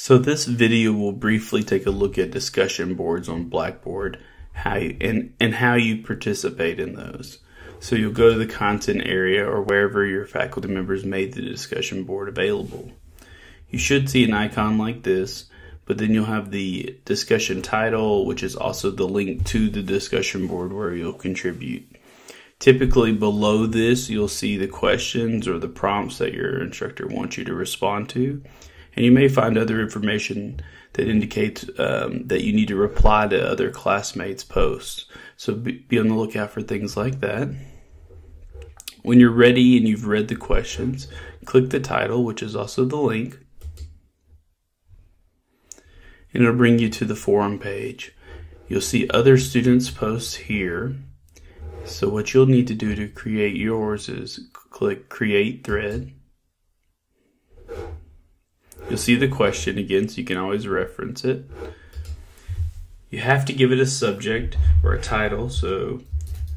So this video will briefly take a look at discussion boards on Blackboard how you, and, and how you participate in those. So you'll go to the content area or wherever your faculty members made the discussion board available. You should see an icon like this, but then you'll have the discussion title, which is also the link to the discussion board where you'll contribute. Typically below this, you'll see the questions or the prompts that your instructor wants you to respond to and you may find other information that indicates um, that you need to reply to other classmates' posts. So be, be on the lookout for things like that. When you're ready and you've read the questions, click the title, which is also the link, and it'll bring you to the forum page. You'll see other students' posts here. So what you'll need to do to create yours is click Create Thread. You'll see the question again, so you can always reference it. You have to give it a subject or a title, so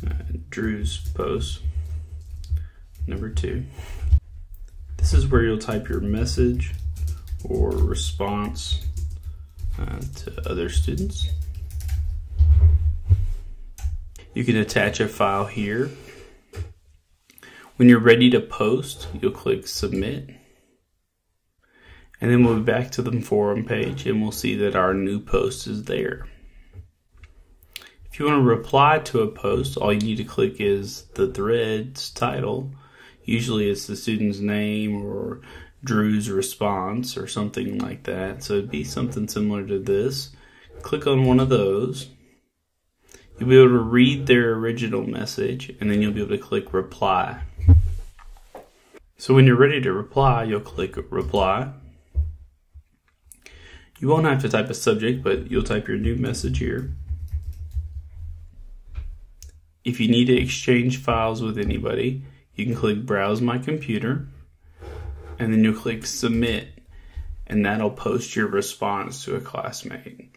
uh, Drew's post, number two. This is where you'll type your message or response uh, to other students. You can attach a file here. When you're ready to post, you'll click submit and then we'll be back to the forum page and we'll see that our new post is there. If you want to reply to a post, all you need to click is the thread's title. Usually it's the student's name or Drew's response or something like that. So it'd be something similar to this. Click on one of those. You'll be able to read their original message and then you'll be able to click reply. So when you're ready to reply, you'll click reply. You won't have to type a subject, but you'll type your new message here. If you need to exchange files with anybody, you can click Browse My Computer, and then you'll click Submit, and that'll post your response to a classmate.